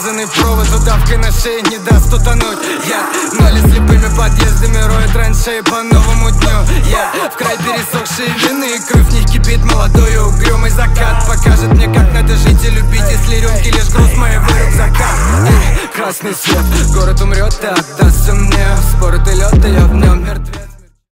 Срезанный провод удавкой на шее не даст утонуть. Я ноли слепыми подъездами роет траншеи по новому дню. Я в край пересохшие вины Кровь в них кипит молодой угрюмый закат Покажет мне, как надо жить и любить Если рюмки лишь груз моего рюкзака Красный свет, город умрет, ты отдастся